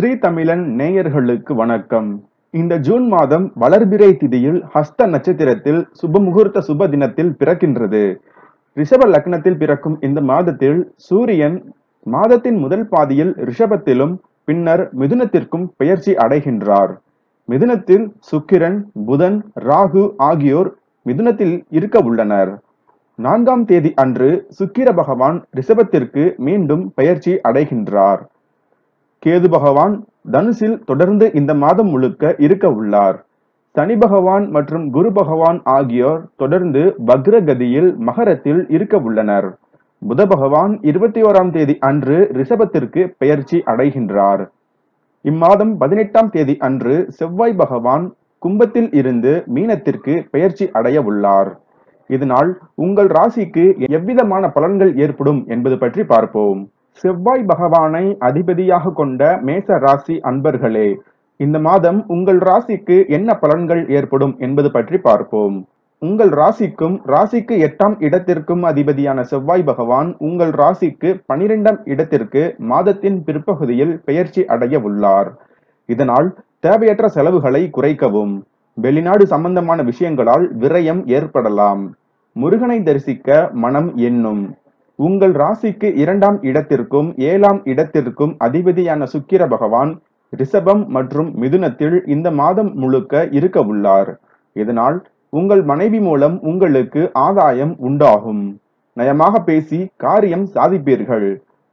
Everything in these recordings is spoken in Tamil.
ஸ்ரீ தமிழன் நேயர்களுக்கு வணக்கம். இந்த ஜூன் மாதம் வளர்பிறை திதியில் ஹஸ்த நட்சத்திரத்தில் சுப முகூர்த்த சுப தினத்தில் பிறக்கின்றது. ரிஷப லக்னத்தில் பிறக்கும் இந்த மாதத்தில் சூரியன் மாதத்தின் முதல் பாதியில் ரிஷபத்திலும் பின்னர் மிதுனத்திற்கும் பெயர்ச்சி அடைகின்றார். மிதுனத்தில் சுக்கிரன் புதன் ராகு ஆகியோர் மிதுனத்தில் இருக்க உள்ளனர். நான்காம் தேதி அன்று சுக்கிர பகவான் ரிஷபத்திற்கு மீண்டும் பெயர்ச்சி அடைகின்றார். கேது பகவான் தனுசில் தொடர்ந்து இந்த மாதம் முழுக்க இருக்க உள்ளார். சனி பகவான் மற்றும் குரு பகவான் ஆகியோர் தொடர்ந்து பக்ரகதியில் மகரத்தில் இருக்க உள்ளனர். புத பகவான் இருபத்தி ஓராம் தேதி அன்று ரிஷபத்திற்கு பெயர்ச்சி அடைகின்றார். இம்மாதம் பதினெட்டாம் தேதி அன்று செவ்வாய் பகவான் கும்பத்தில் இருந்து மீனத்திற்கு பெயர்ச்சி அடைய உள்ளார். இதனால் உங்கள் ராசிக்கு எவ்விதமான பலன்கள் ஏற்படும் என்பது பற்றி பார்ப்போம். செவ்வாய் பகவானை அதிபதியாக கொண்ட மேச ராசி அன்பர்களே இந்த மாதம் உங்கள் ராசிக்கு என்ன பலன்கள் ஏற்படும் என்பது பற்றி பார்ப்போம். உங்கள் ராசிக்கும் ராசிக்கு எட்டாம் இடத்திற்கும் அதிபதியான செவ்வாய் பகவான் உங்கள் ராசிக்கு பனிரெண்டாம் இடத்திற்கு மாதத்தின் பிற்பகுதியில் பெயர்ச்சி அடைய உள்ளார். இதனால் தேவையற்ற செலவுகளை குறைக்கவும் வெளிநாடு சம்பந்தமான விஷயங்களால் விரயம் ஏற்படலாம். முருகனை தரிசிக்க மனம் எண்ணும். உங்கள் ராசிக்கு இரண்டாம் இடத்திற்கும் ஏழாம் இடத்திற்கும் அதிபதியான சுக்கிர பகவான் ரிஷபம் மற்றும் மிதுனத்தில் இந்த மாதம் முழுக்க இருக்க உள்ளார். இதனால் உங்கள் மனைவி மூலம் உங்களுக்கு ஆதாயம் உண்டாகும். நயமாக பேசி காரியம் சாதிப்பீர்கள்.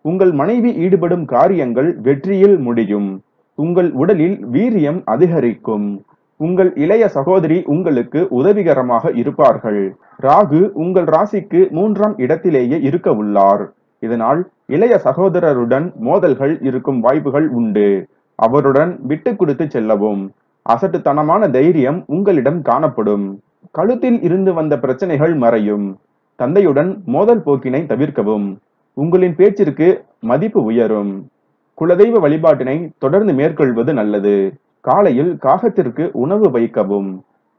உங்கள் மனைவி ஈடுபடும் காரியங்கள் வெற்றியில் முடியும். உங்கள் உடலில் வீரியம் அதிகரிக்கும். உங்கள் இளைய சகோதரி உங்களுக்கு உதவிகரமாக இருப்பார்கள். ராகு உங்கள் ராசிக்கு மூன்றாம் இடத்திலேயே இருக்க உள்ளார். இதனால் இளைய சகோதரருடன் மோதல்கள் இருக்கும் வாய்ப்புகள் உண்டு. அவருடன் விட்டு கொடுத்து செல்லவும். அசட்டுத்தனமான தைரியம் உங்களிடம் காணப்படும். கழுத்தில் இருந்து வந்த பிரச்சனைகள் மறையும். தந்தையுடன் மோதல் போக்கினை தவிர்க்கவும். உங்களின் பேச்சிற்கு மதிப்பு உயரும். குலதெய்வ வழிபாட்டினை தொடர்ந்து மேற்கொள்வது நல்லது. காலையில் காகத்திற்கு உணவு வைக்கவும்.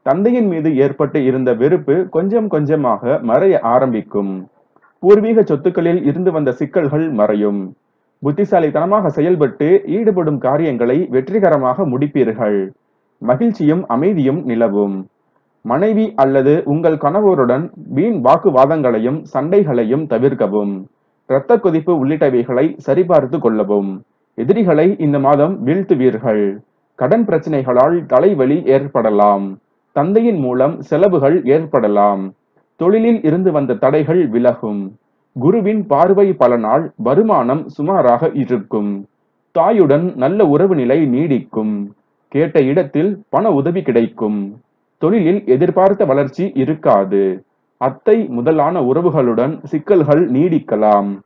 தந்தையின் மீது ஏற்பட்டு இருந்த வெறுப்பு கொஞ்சம் கொஞ்சமாக மறைய ஆரம்பிக்கும். பூர்வீக சொத்துக்களில் இருந்து வந்த சிக்கல்கள் மறையும். புத்திசாலித்தனமாக செயல்பட்டு ஈடுபடும் காரியங்களை வெற்றிகரமாக முடிப்பீர்கள். மகிழ்ச்சியும் அமைதியும் நிலவும். மனைவி அல்லது உங்கள் கணவருடன் வீண் வாக்குவாதங்களையும் சண்டைகளையும் தவிர்க்கவும். இரத்த கொதிப்பு உள்ளிட்டவைகளை சரிபார்த்து கொள்ளவும். எதிரிகளை இந்த மாதம் வீழ்த்துவீர்கள். கடன் பிரச்சனைகளால் தலைவலி ஏற்படலாம். தந்தையின் மூலம் செலவுகள் ஏற்படலாம். தொழிலில் இருந்து வந்த தடைகள் விலகும். குருவின் பார்வை பலனால் வருமானம் சுமாராக இருக்கும். தாயுடன் நல்ல உறவு நிலை நீடிக்கும். கேட்ட இடத்தில் பண உதவி கிடைக்கும். தொழிலில் எதிர்பார்த்த வளர்ச்சி இருக்காது. அத்தை முதலான உறவுகளுடன் சிக்கல்கள் நீடிக்கலாம்.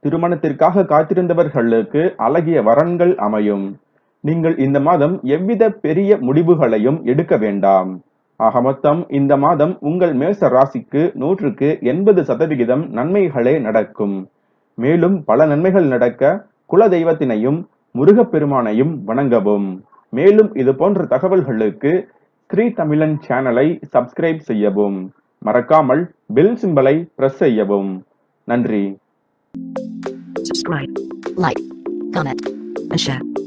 திருமணத்திற்காக காத்திருந்தவர்களுக்கு அழகிய வரன்கள் அமையும். நீங்கள் இந்த மாதம் எவ்வித பெரிய முடிவுகளையும் எடுக்க வேண்டாம். ஆக மொத்தம் இந்த மாதம் உங்கள் மேச ராசிக்கு நூற்றுக்கு எண்பது சதவிகிதம் நன்மைகளே நடக்கும். மேலும் பல நன்மைகள் நடக்க குல தெய்வத்தினையும் முருகப்பெருமானையும் வணங்கவும். மேலும் இது போன்ற தகவல்களுக்கு ஸ்ரீ தமிழன் சேனலை சப்ஸ்கிரைப் செய்யவும். மறக்காமல் பெல் சிம்பலை பிரஸ் செய்யவும். நன்றி. Subscribe, like, comment, and share.